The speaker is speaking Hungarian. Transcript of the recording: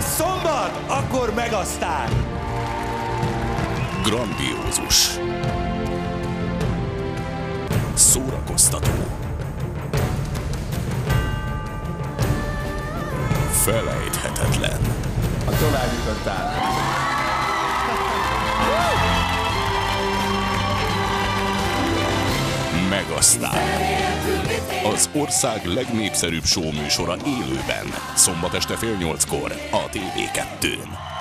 Ha szombat, akkor meg aztán! Grandiózus. Szórakoztató. Felejthetetlen. Ha tovább jutottál. Meg aztán. Az ország legnépszerűbb show műsora élőben. Szombat este fél nyolckor a TV2-n.